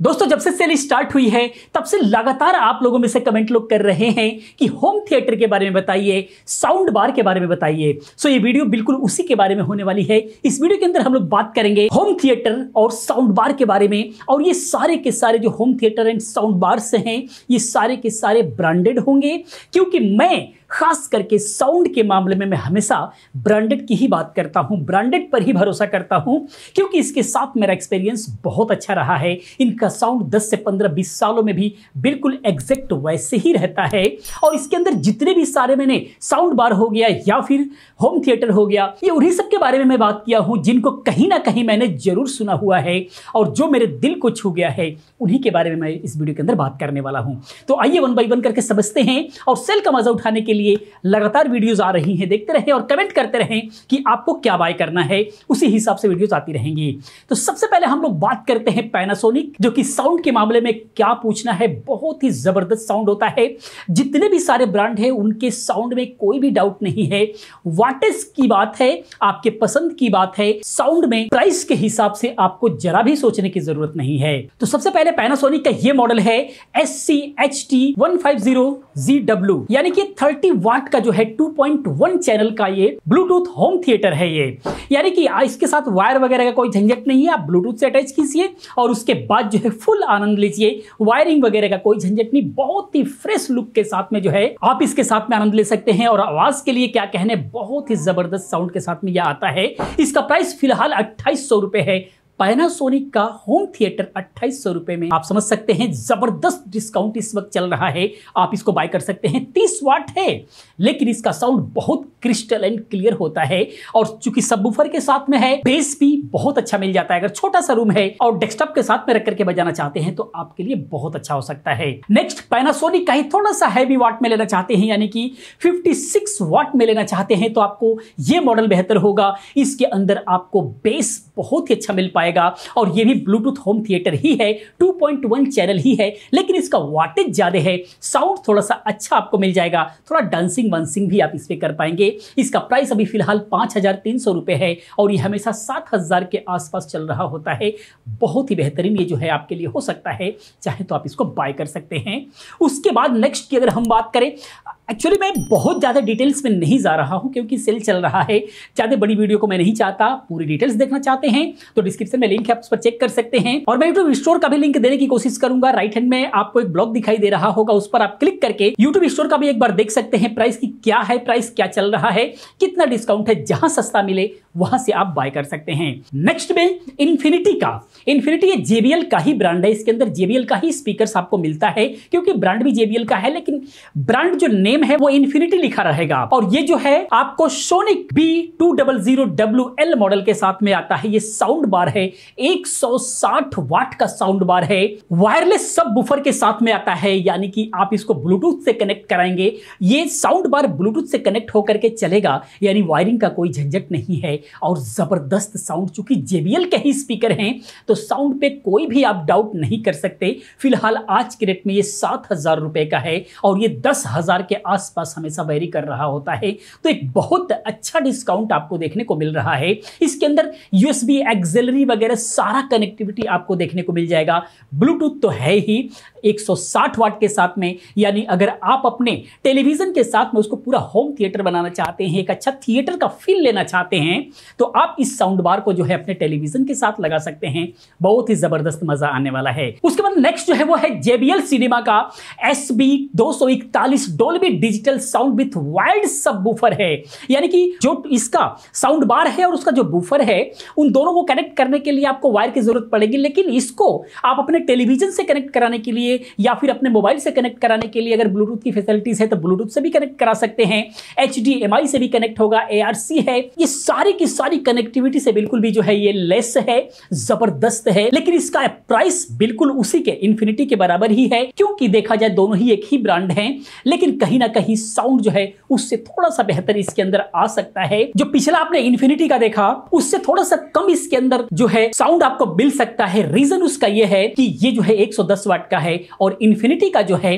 दोस्तों, जब से सेल स्टार्ट हुई है, तब से लगातार आप लोगों में से कमेंट लोग कर रहे हैं कि होम थिएटर के बारे में बताइए साउंड बार के बारे में बताइए। सो ये वीडियो बिल्कुल उसी के बारे में होने वाली है। इस वीडियो के अंदर हम लोग बात करेंगे होम थिएटर और साउंड बार के बारे में। और ये सारे के सारे जो home theatre and sound bar से हैं, ये सारे के सारे ब्रांडेड होंगे। क्योंकि मैं खास करके साउंड के मामले में मैं हमेशा ब्रांडेड की ही बात करता हूँ, ब्रांडेड पर ही भरोसा करता हूँ, क्योंकि इसके साथ मेरा एक्सपीरियंस बहुत अच्छा रहा है। इनका साउंड 10 से 15 20 सालों में भी बिल्कुल एग्जैक्ट वैसे ही रहता है। और इसके अंदर जितने भी सारे मैंने साउंड बार हो गया या फिर होम थिएटर हो गया, ये उन्हीं सब के बारे में मैं बात किया हूँ, जिनको कहीं ना कहीं मैंने ज़रूर सुना हुआ है। और जो मेरे दिल को छू गया है, उन्हीं के बारे में मैं इस वीडियो के अंदर बात करने वाला हूँ। तो आइए वन बाई वन करके समझते हैं और सेल का मज़ा उठाने के लिए लगातार वीडियोस आ रही हैं, देखते रहें और कमेंट करते रहें कि आपको क्या बाय करना है। उसी हिसाब से वीडियोस आती रहेंगी। तो सबसे पहले हम लोग बात करते हैं पैनासोनिक जो कि साउंड के मामले में क्या पूछना है। बहुत ही ज़बरदस्त साउंड होता है। जितने भी सारे ब्रांड है, उनके साउंड में कोई भी डाउट नहीं है। वाटेस की बात है? आपके पसंद की बात है। साउंड में प्राइस के हिसाब से आपको जरा भी सोचने की ज़रूरत नहीं है। तो सबसे पहले पैनासोनिक का ये मॉडल है S C H T one five zero G W यानी कि थर्टी वाट का जो है 2.1 चैनल का ये ब्लूटूथ होम थिएटर है ये। यानी कि इसके साथ वायर वगैरह का कोई झंझट नहीं है, आप ब्लूटूथ से अटैच कीजिए और उसके बाद जो है फुल आनंद लीजिए। वायरिंग वगैरह का कोई झंझट नहीं, बहुत ही फ्रेश लुक के साथ में जो है आप इसके साथ में आनंद ले सकते हैं और आवाज़ के लिए क्या कहने बहुत ही ज़बरदस्त साउंड के साथ में यह आता है। इसका प्राइस फ़िलहाल अट्ठाईस है। पैनासोनिक का होम थिएटर अट्ठाईस सौ रुपए में आप समझ सकते हैं, ज़बरदस्त डिस्काउंट इस वक्त चल रहा है। आप इसको बाय कर सकते हैं। तीस वाट है, लेकिन इसका साउंड बहुत क्रिस्टल एंड क्लियर होता है और चूँकि सबवूफर के साथ में है बेस भी बहुत अच्छा मिल जाता है। अगर छोटा सा रूम है और डेस्कटॉप के साथ में रख करके बजाना चाहते हैं तो आपके लिए बहुत अच्छा हो सकता है। नेक्स्ट पैनासोनिक का ही थोड़ा सा हैवी वाट में लेना चाहते हैं, यानी कि 56 वाट में लेना चाहते हैं तो आपको यह मॉडल बेहतर होगा। इसके अंदर आपको बेस बहुत ही अच्छा मिल पाएगा। पाएगा और ये भी ब्लूटूथ होम थिएटर ही है 2.1 चैनल ही है, लेकिन इसका वाटेज ज़्यादा है। साउंड थोड़ा सा अच्छा आपको मिल जाएगा। थोड़ा डांसिंग वांसिंग भी आप इस पर कर पाएँगे। इसका प्राइस अभी फ़िलहाल पाँच हज़ार है और ये हमेशा सात हज़ार के आसपास चल रहा होता है। बहुत ही बेहतरीन ये जो है आपके लिए हो सकता है। चाहे तो आप इसको बाय कर सकते हैं। उसके बाद नेक्स्ट की अगर हम बात करें एक्चुअली मैं बहुत ज़्यादा डिटेल्स में नहीं जा रहा हूँ क्योंकि सेल चल रहा है। ज़्यादा बड़ी वीडियो को मैं नहीं चाहता। पूरी डिटेल्स देखना चाहते हैं तो डिस्क्रिप्शन में लिंक है, आप उस पर चेक कर सकते हैं। और मैं यूट्यूब स्टोर का भी लिंक देने की कोशिश करूँगा। राइट हैंड में आपको एक ब्लॉग दिखाई दे रहा होगा, उस पर आप क्लिक करके यूट्यूब स्टोर का भी एक बार देख सकते हैं प्राइस की क्या है प्राइस क्या चल रहा है, कितना डिस्काउंट है, जहाँ सस्ता मिले वहाँ से आप बाय कर सकते हैं। नेक्स्ट में इन्फिनिटी का। इन्फिनिटी जेबीएल का ही ब्रांड है। इसके अंदर जेबीएल का ही स्पीकर आपको मिलता है, क्योंकि ब्रांड भी जेबीएल का है, लेकिन ब्रांड जो नेम है, वो इन्फिनिटी लिखा रहेगा। और ये जो है, आपको Sonic B two double zero W L model के साथ में आता है। ये साउंड बार है। 160 वाट का साउंड बार है। वायरलेस सब बुफर के साथ में आता है, यानी कि आप इसको ब्लूटूथ से कनेक्ट कराएँगे। ये साउंड बार ब्लूटूथ से कनेक्ट होकर के चलेगा, यानी वायरिंग का कोई झंझट नहीं है। और ज़बरदस्त साउंड, चूँकि जेबीएल के ही स्पीकर हैं तो साउंड पे कोई भी आप डाउट नहीं कर सकते। फ़िलहाल आज के रेट में ये सात हज़ार रुपए का है और ये दस हज़ार के आसपास हमेशा वेरी कर रहा होता है। तो एक बहुत अच्छा डिस्काउंट आपको देखने को मिल रहा है। इसके अंदर यूएसबी एक्सेलरी वगैरह सारा कनेक्टिविटी आपको देखने को मिल जाएगा। ब्लूटूथ तो है ही 160 वाट के साथ में। यानी अगर आप अपने टेलीविज़न के साथ में उसको पूरा होम थिएटर बनाना चाहते हैं, एक अच्छा थिएटर का फील लेना चाहते हैं तो आप इस साउंड बार को जो है अपने टेलीविज़न के साथ लगा सकते हैं। बहुत ही ज़बरदस्त मज़ा आने वाला है। उसके बाद नेक्स्ट जो है वो है जेबीएल सिनेमा का एस बी दो सौ इकतालीस Dolby digital sound with wild subwoofer है। यानी कि जो इसका साउंड बार है और उसका जो बूफर है, उन दोनों को कनेक्ट करने के लिए आपको वायर की ज़रूरत पड़ेगी, लेकिन इसको आप अपने टेलीविज़न से कनेक्ट कराने के लिए या फिर अपने मोबाइल से कनेक्ट कराने के लिए अगर ब्लूटूथ की फैसिलिटीज़ है तो ब्लूटूथ से भी कनेक्ट करा सकते हैं। एच से भी कनेक्ट होगा ए है। ये सारी की सारी कनेक्टिविटी से बिल्कुल भी जो है ये लेस है, ज़बरदस्त है, लेकिन इसका प्राइस बिल्कुल उसी के इन्फिनिटी के बराबर ही है, क्योंकि देखा जाए दोनों ही एक ही ब्रांड है, लेकिन कहीं ना कहीं साउंड जो है उससे थोड़ा सा बेहतर इसके अंदर आ सकता है। जो पिछला आपने इन्फिनिटी का देखा, उससे थोड़ा सा कम इसके अंदर जो है साउंड आपको मिल सकता है। रीजन उसका यह है कि ये जो है 110 वाट का है, और इन्फिनिटी का जो है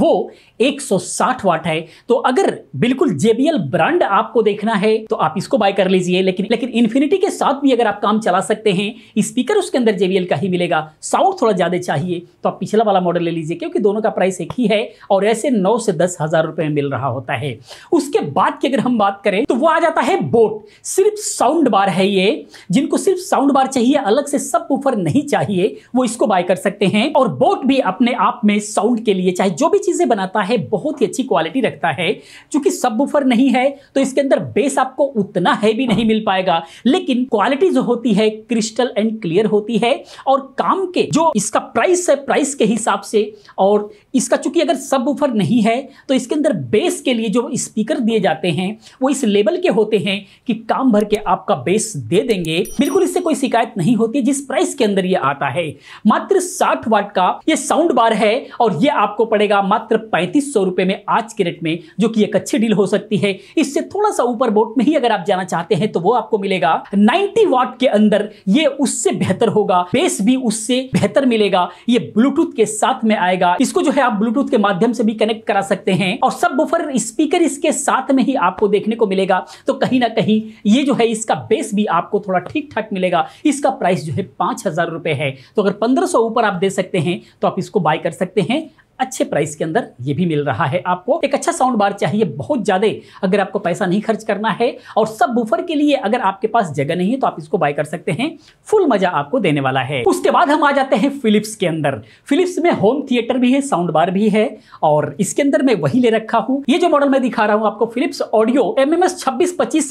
वो 160 वाट है। तो अगर बिल्कुल जेबीएल ब्रांड आपको देखना है तो आप इसको बाय कर लीजिए। चाहिए, लेकिन लेकिन इन्फिनिटी के साथ भी अगर आप काम चला सकते हैं स्पीकर उसके अंदर जेवीएल का ही मिलेगा। साउंड थोड़ा ज़्यादा चाहिए तो आप पिछला वाला मॉडल ले लीजिए, क्योंकि दोनों का प्राइस एक ही है, और ऐसे नौ से दस हज़ार रुपए में मिल रहा होता है। उसके बाद की अगर हम बात करें तो वो आ जाता है बोट सिर्फ़ साउंड बार है ये। जिनको सिर्फ़ साउंड बार चाहिए, अलग से सब ऊपर नहीं चाहिए, वो इसको बाय कर सकते हैं। और बोट भी अपने आप में साउंड के लिए, चाहे जो भी चीज़ें बनाता है, बहुत ही अच्छी क्वालिटी रखता है। क्योंकि सब नहीं है तो इसके अंदर बेस आपको उतना हैवी नहीं मिल पाएगा। लेकिन क्वालिटी जो होती है क्रिस्टल एंड क्लियर होती है और काम के जो इसका प्राइस है प्राइस के हिसाब से और इसका चूँकि अगर सब ऊपर नहीं है तो इसके अंदर बेस के लिए जो स्पीकर दिए जाते हैं, वो इस लेवल के होते हैं कि काम भर के आपका बेस दे देंगे। बिल्कुल इससे कोई शिकायत नहीं होती जिस प्राइस के अंदर ये आता है। मात्र साठ वाट का ये साउंड बार है और ये आपको पड़ेगा मात्र पैंतीस सौ रुपए में आज के रेट में, जो कि एक अच्छी डील हो सकती है। इससे थोड़ा सा ऊपर बोट में ही अगर आप जाना चाहते हैं तो वो आपको मिलेगा। 90 वाट के अंदर ये उससे बेहतर होगा। बेस भी उससे बेहतर मिलेगा। ये ब्लूटूथ के साथ में आएगा। इसको जो है आप ब्लूटूथ के माध्यम से भी कनेक्ट करा सकते हैं। और सब बुफर स्पीकर इसके साथ में ही आपको देखने को मिलेगा। तो कहीं ना कहीं ये जो है इसका बेस भी आपको थोड़ा ठीक ठाक मिलेगा। इसका प्राइस जो है पाँच है। तो अगर पंद्रह ऊपर आप दे सकते हैं तो आप इसको बाय कर सकते हैं। अच्छे प्राइस के अंदर ये भी मिल रहा है आपको। एक अच्छा साउंड बार चाहिए, बहुत ज़्यादा अगर आपको पैसा नहीं खर्च करना है और सब बुफर के लिए अगर आपके पास जगह नहीं है तो आप इसको बाय कर सकते हैं। फुल मज़ा आपको देने वाला है। उसके बाद हम आ जाते हैं फिलिप्स के अंदर। फिलिप्स में होम थिएटर भी है साउंड बार भी है और इसके अंदर मैं वही ले रखा हूँ। ये जो मॉडल मैं दिखा रहा हूँ आपको Philips audio M M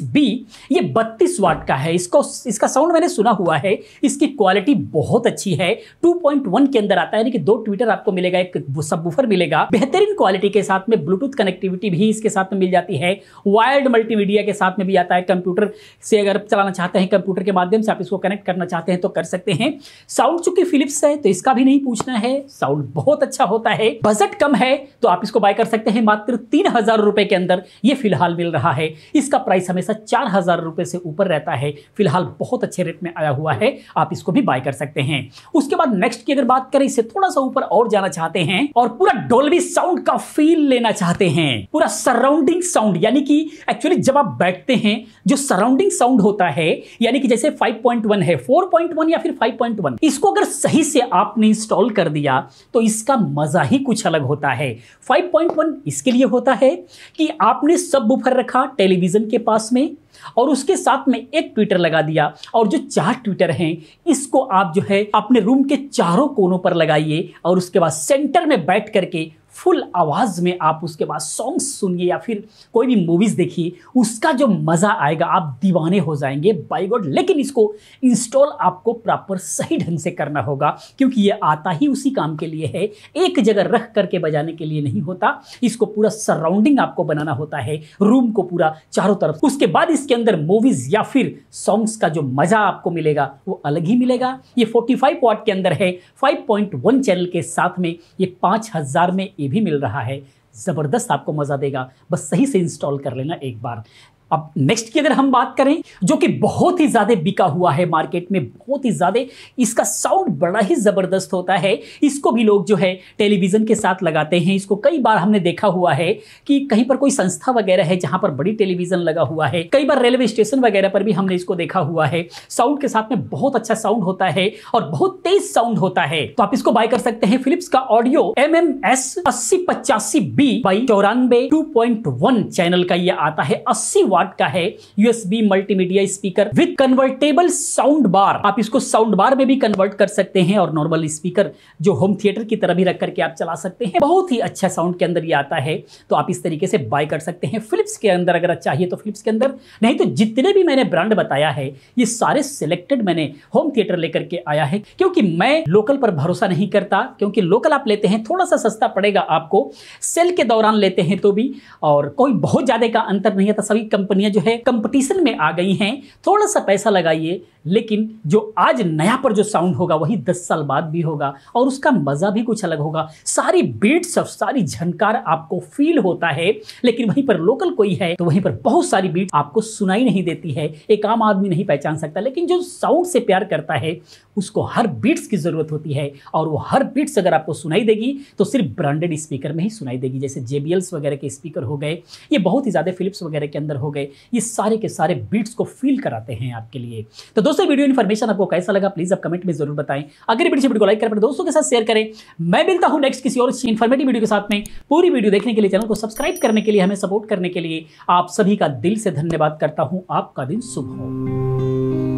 B ये बत्तीस वाट का है। इसको, इसका साउंड मैंने सुना हुआ है। इसकी क्वालिटी बहुत अच्छी है। 2.1 के अंदर आता है, यानी कि दो ट्विटर आपको मिलेगा, एक सबवूफर मिलेगा। बेहतरीन क्वालिटी के साथ में ब्लूटूथ कनेक्टिविटी भी इसके साथ में मिल जाती है। वायर्ड मल्टीमीडिया के साथ में भी आता है कंप्यूटर से अगर चलाना चाहते हैं कंप्यूटर के माध्यम से आप इसको कनेक्ट करना चाहते हैं तो कर सकते हैं। साउंड चूँकि फिलिप्स है तो इसका भी नहीं पूछना है। साउंड बहुत अच्छा होता है। बजट कम है तो आप इसको बाय कर सकते हैं। मात्र तीन हज़ार रुपए के अंदर ये फ़िलहाल मिल रहा है। इसका प्राइस हमेशा चार हज़ार रुपए से ऊपर रहता है। फ़िलहाल बहुत अच्छे रेट में आया हुआ है। आप इसको भी बाय कर सकते हैं। उसके बाद नेक्स्ट की अगर बात करें इससे थोड़ा सा ऊपर और जाना चाहते हैं और पूरा डोल्बी साउंड का फील लेना चाहते हैं। पूरा सराउंडिंग साउंड यानी कि एक्चुअली जब आप बैठते हैं, जो सराउंडिंग साउंड होता है, यानी कि जैसे 5.1 है 4.1 या फिर 5.1 इसको अगर सही से आपने इंस्टॉल कर दिया तो इसका मज़ा ही कुछ अलग होता है। 5.1 इसके लिए होता है कि आपने सब बुफर रखा टेलीविज़न के पास में और उसके साथ में एक ट्विटर लगा दिया। और जो चार ट्विटर हैं, इसको आप जो है अपने रूम के चारों कोनों पर लगाइए और उसके बाद सेंटर में बैठ करके फुल आवाज़ में आप उसके बाद सॉन्ग्स सुनिए या फिर कोई भी मूवीज़ देखिए, उसका जो मज़ा आएगा, आप दीवाने हो जाएँगे बाई गॉड लेकिन इसको इंस्टॉल आपको प्रॉपर सही ढंग से करना होगा, क्योंकि ये आता ही उसी काम के लिए है। एक जगह रख करके बजाने के लिए नहीं होता, इसको पूरा सराउंडिंग आपको बनाना होता है रूम को पूरा चारों तरफ़। उसके बाद इसके अंदर मूवीज़ या फिर सॉन्ग्स का जो मज़ा आपको मिलेगा, वो अलग ही मिलेगा। ये 45 वाट के अंदर है 5.1 चैनल के साथ में, ये पाँच हज़ार में ये भी मिल रहा है। ज़बरदस्त आपको मज़ा देगा। बस सही से इंस्टॉल कर लेना एक बार। अब नेक्स्ट की अगर हम बात करें, जो कि बहुत ही ज़्यादा बिका हुआ है मार्केट में, बहुत ही ज़्यादा, इसका साउंड बड़ा ही ज़बरदस्त होता है। इसको भी लोग जो है टेलीविज़न के साथ लगाते हैं। इसको कई बार हमने देखा हुआ है कि कहीं पर कोई संस्था वगैरह है जहाँ पर बड़ी टेलीविज़न लगा हुआ है। कई बार रेलवे स्टेशन वगैरह पर भी हमने इसको देखा हुआ है। साउंड के साथ में बहुत अच्छा साउंड होता है और बहुत तेज साउंड होता है। तो आप इसको बाय कर सकते हैं। फिलिप्स का ऑडियो एम एम एस अस्सी पचासी बी बाई चौरानवे टू पॉइंट वन चैनल का यह आता है। अस्सी वाट का है USB multimedia speaker with convertible sound bar आप इसको साउंड बार में भी कन्वर्ट कर सकते हैं और नॉर्मल स्पीकर जो होम थिएटर की तरह भी रख करके आप चला सकते हैं। बहुत ही अच्छा साउंड के अंदर ये आता है तो आप इस तरीके से बाय कर सकते हैं। फिलिप्स के अंदर अगर चाहिए तो फिलिप्स के अंदर, नहीं तो जितने भी मैंने ब्रांड बताया है, ये सारे सिलेक्टेड मैंने होम थिएटर लेकर के आया है, क्योंकि मैं लोकल पर भरोसा नहीं करता, क्योंकि लोकल आप लेते हैं, थोड़ा सा सस्ता पड़ेगा आपको। सेल के दौरान लेते हैं तो भी, और कोई बहुत ज़्यादा का अंतर नहीं आता सभी कंपनियाँ जो है कंपटीशन में आ गई हैं। थोड़ा सा पैसा लगाइए लेकिन जो आज नया पर जो साउंड होगा, वही दस साल बाद भी होगा और उसका मज़ा भी कुछ अलग होगा। सारी बीट्स और सारी झनकार आपको फील होता है, लेकिन वहीं पर लोकल कोई है तो वहीं पर बहुत सारी बीट आपको सुनाई नहीं देती है। एक आम आदमी नहीं पहचान सकता, लेकिन जो साउंड से प्यार करता है, उसको हर बीट्स की ज़रूरत होती है और वो हर बीट्स अगर आपको सुनाई देगी तो सिर्फ़ ब्रांडेड स्पीकर में ही सुनाई देगी। जैसे जेबीएल्स वगैरह के स्पीकर हो गए, ये बहुत ही ज़्यादा फिलिप्स वगैरह के अंदर हो गए, ये सारे के सारे बीट्स को फील कराते हैं आपके लिए। तो दोस्तों वीडियो इन्फॉर्मेशन आपको कैसा लगा प्लीज़ आप कमेंट में ज़रूर बताएँ। अगर वीडियो को लाइक करें दोस्तों के साथ शेयर करें। मैं मिलता हूँ नेक्स्ट किसी और इन्फॉर्मेटिव वीडियो के साथ में। पूरी वीडियो देखने के लिए चैनल को सब्सक्राइब करने के लिए, हमें सपोर्ट करने के लिए आप सभी का दिल से धन्यवाद करता हूँ। आपका दिन शुभ हो।